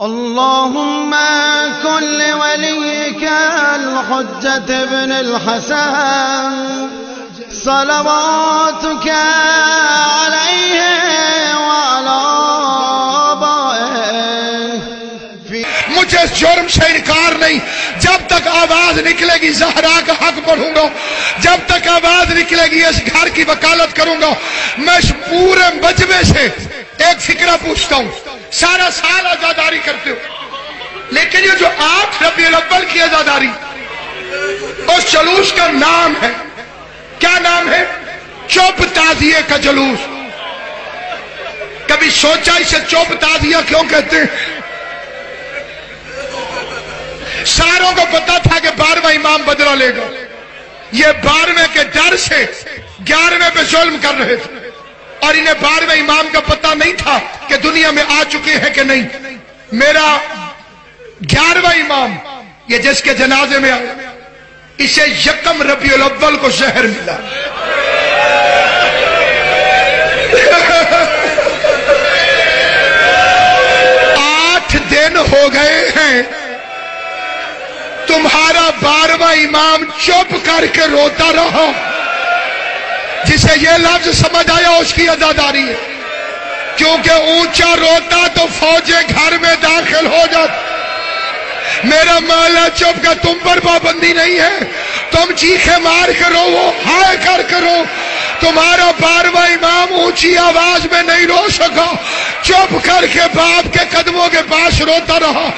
اللهم كن لوليك الحجة ابن الحسن. صلواتك عليه وعلى آبائه. مجھے اس جرم سے انکار نہیں. جب تک آواز نکلے گی، زہرا کا حق پڑھوں گا. جب تک آواز نکلے گی، اس گھر کی وکالت کروں گا. میں اس پورے مجمع سے ایک فکرہ پوچھتا ہوں. سارا سال آزاداری کرتے ہو۔ لیکن یہ جو آٹھ ربیع الاول کی آزاداری، اس جلوس کا نام ہے۔ کیا نام ہے؟ چوپ تازیے کا جلوس۔ کبھی سوچا اسے چوپ تازیہ کیوں کہتے ہیں؟ ساروں کو پتا تھا کہ بارہواں امام بدلہ لے گا۔ یہ بارہویں کے ڈر سے گیارہویں پہ ظلم کر رہے تھے۔ اور انہیں بارہویں امام کا پتہ نہیں تھا کہ دنیا میں آ چکے ہیں کہ نہیں۔ میرا گیارہواں امام، یہ جس کے جنازے میں آیا، اسے یکم ربیع الاول کو زہر ملا۔ آٹھ دن ہو گئے ہیں۔ تمہارا بارہواں امام چپ کر کے روتا رہا۔ جسے یہ لفظ سمجھ آیا اس کی ازاداری ہے۔ کیونکہ اونچا روتا تو فوجیں گھر میں داخل ہو جاتا۔ میرا مالا چپ کا تم پر پابندی نہیں ہے۔ تم چیخے مار کرو وہ ہائے کر کرو تمہارا بارہواں امام اونچی آواز میں نہیں رو سکا۔ چپ کر کے باپ کے قدموں کے پاس روتا رہا۔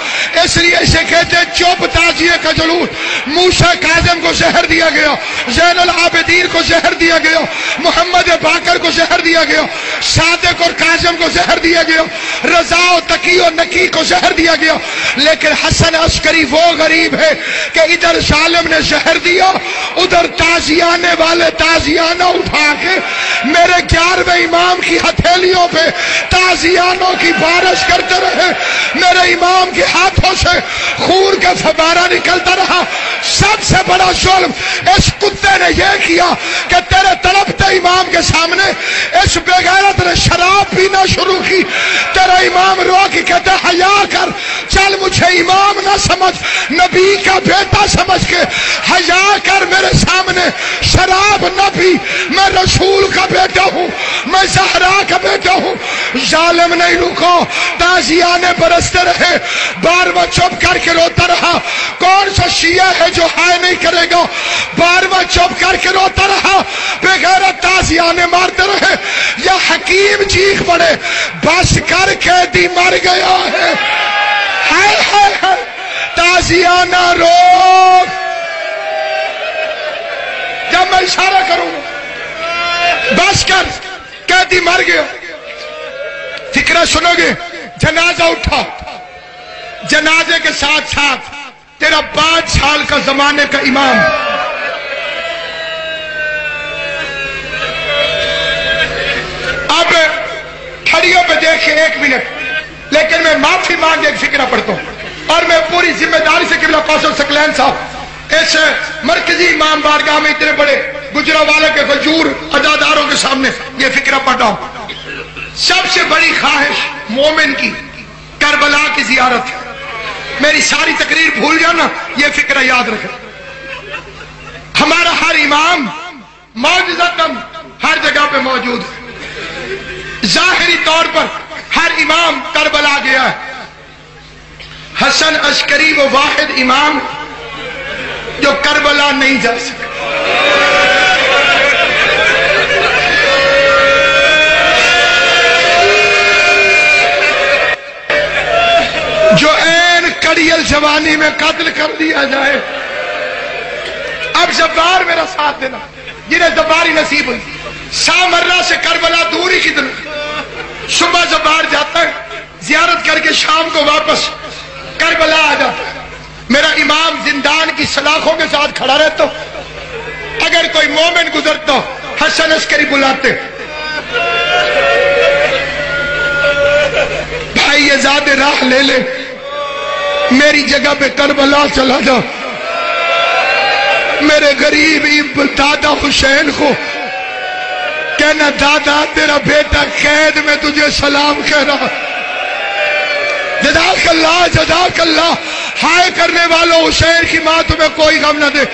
اس لیے اسے کہتے ہیں چپ تازیے کا جلوس۔ موسیٰ کاظم کو زہر دیا گیا، زین العابدین کو زہر دیا گیا، محمد باکر کو زہر زہر دیا گیا صادق اور کاظم کو زہر دیا گیا رضا و تقی و نکی کو زہر دیا گیا لیکن حسن عسکری وہ غریب ہے کہ ادھر ظالم نے زہر دیا، ادھر تازیانے والے تازیانہ اٹھا کے میرے گیارہویں امام کی ہتھیلیوں پہ تازیانوں کی بارش کرتے رہے۔ میرے امام کے ہاتھوں سے خون کا فبارہ نکلتا رہا۔ سب سے بڑا ظلم، اس کتے نے یہ کیا کہ تیرے تڑپتے امام کے سامنے اس بغیرت نے شراب پینا شروع کی. تیرا امام رو کے کہتے حیا کر، چل مجھے امام نہ سمجھ، نبی کا بیٹا سمجھ کے، حیا کر میرے سامنے شراب نہ پی میں رسول کا بیٹا ہوں، میں زہرا کا بیٹا ہوں۔ ظالم نہیں رکو تازیانے برستے رہے۔ بار بار چپ کر کے روتا رہا۔ کون سا شیعہ ہے جو ہائے نہیں کرے گا؟ بار بار چپ کر کے روتا رہا۔ بغیر تازیانے مارتے رہے۔ یا حکیم چیخ پڑے۔ بس کر کے دی مر گیا ہے۔ ہائے ہائے ہائے۔ تازیانہ روک۔ جب میں اشارہ کروں بس کر قیدی مر گیا۔ فکرہ سنو گے، جنازہ اٹھا۔ جنازے کے ساتھ ساتھ تیرا پانچ سال کا زمانے کا امام۔ اب کھڑیوں پہ دیکھیں ایک منٹ، لیکن میں معافی مانگ ایک فکرہ پڑھتا ہوں۔ اور میں پوری ذمہ داری سے قبلہ قاسم سکلین صاحب، اس مرکزی امام بارگاہ میں اتنے بڑے گجرا والے کے فجور اداداروں کے سامنے یہ فکرہ پڑھ ہوں سب سے بڑی خواہش مومن کی، کربلا کی زیارت۔ ہے میری ساری تقریر بھول جانا یہ فکرہ یاد رکھے ہمارا ہر امام معجزتم ہر جگہ پہ موجود ہے۔ ظاہری طور پر ہر امام کربلا گیا ہے۔ حسن عسکری وہ واحد امام جو کربلا نہیں جا سکا جو این کڑیل جوانی میں قتل کر دیا جائے، اب زبار میرا ساتھ دینا، جنہیں زباری نصیب ہوئی۔ سامرہ سے کربلا دوری کی طرف۔ صبح زبار جاتا ہے، زیارت کر کے شام کو واپس کربلا آ جاتا ہے۔ میرا امام زندان کی سلاخوں کے ساتھ کھڑا رہتا اگر کوئی مومن گزرتا، حسن عسکری بلاتے۔ بھائی، یہ زیادہ راہ لے لے۔ میری جگہ پہ کربلا چلا جا۔ میرے غریب دادا حسین کو کہنا، دادا، تیرا بیٹا قید میں تجھے سلام کہہ رہا۔ جزاک اللہ جزاک اللہ۔ ہائے کرنے والوں حسین کی ماں تمہیں کوئی غم نہ دے۔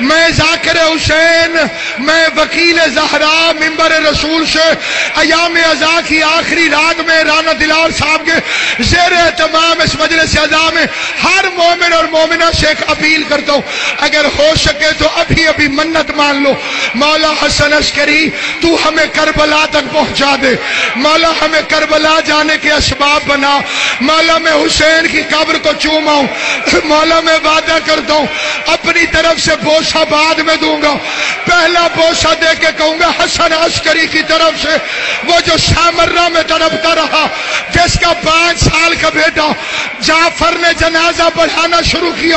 میں ذاکر حسین، میں وکیل زہرا، ممبر رسول سے ایام ازا کی آخری رات میں رانا دلال صاحب کے زیر اہتمام اس مجلس ازا میں ہر مومن اور مومنہ سے ایک اپیل کرتا ہوں، اگر ہو سکے تو ابھی ابھی منت مان لو۔ مولا حسن عسکری، تو ہمیں کربلا تک پہنچا دے۔ مولا ہمیں کربلا جانے کے اسباب بنا۔ مولا میں حسین کی قبر کو چوماؤں مولا میں وعدہ کرتا ہوں، اپنی طرف سے بوسہ بعد میں دوں گا۔ پہلا بوسہ دے کے کہوں گا، حسن عسکری کی طرف سے، وہ جو سامرہ میں تڑپتا رہا جس کا پانچ سال کا بیٹا، جعفر نے جنازہ بڑھانا شروع کیا۔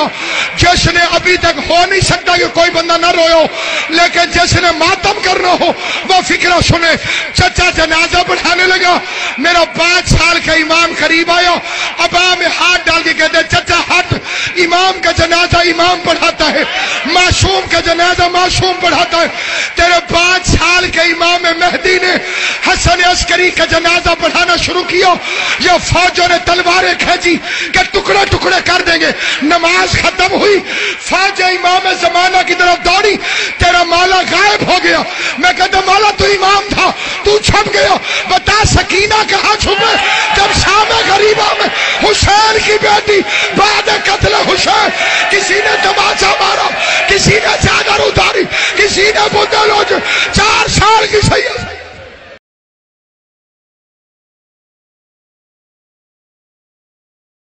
جس نے ابھی تک ہو نہیں سکتا کہ کوئی بندہ نہ روئے ہو، لیکن جس نے ماتم کرنا ہو، وہ فکرہ سنے۔ چچا جنازہ بڑھانے لگا۔ میرا پانچ سال کا امام قریب آیا۔ ابا میں ہاتھ ڈال کے کہتے چچا ہاتھ امام کا جنازہ امام پڑھاتا ہے۔ معصوم کا جنازہ معصوم پڑھاتا ہے۔ تیرے پانچ سال کے امام مہدی نے حسن عسکری کا جنازہ پڑھانا شروع کیا۔ یہ فوجوں نے تلواریں کھینچی کہ ٹکڑے ٹکڑے کر دیں گے۔ نماز ختم ہوئی۔ فوج امام زمانہ کی طرف دوڑی۔ تیرا مولا غائب ہو گیا۔ میں کہتا مولا تو امام تھا۔ تو چھپ گیا۔ بتا سکینہ کہاں چھپے جب شام غریبہ میں حسین کی بیٹی، بعد قتل حسین، کسی نے